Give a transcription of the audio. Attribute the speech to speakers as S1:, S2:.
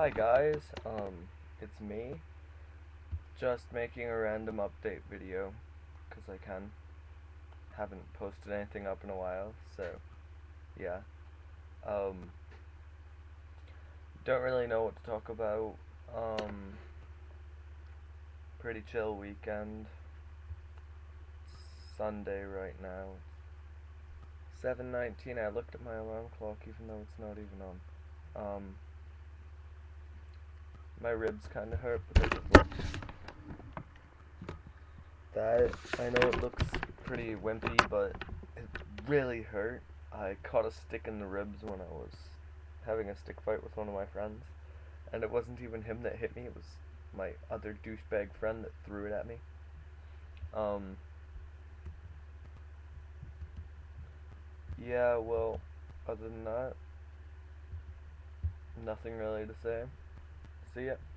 S1: Hi guys, um, it's me. Just making a random update video, because I can. Haven't posted anything up in a while, so, yeah. Um, don't really know what to talk about. Um, pretty chill weekend. Sunday right now. 7.19, I looked at my alarm clock even though it's not even on. Um, my ribs kind of hurt because work. That, I know it looks pretty wimpy, but it really hurt. I caught a stick in the ribs when I was having a stick fight with one of my friends. And it wasn't even him that hit me, it was my other douchebag friend that threw it at me. Um, yeah, well, other than that, nothing really to say. See ya.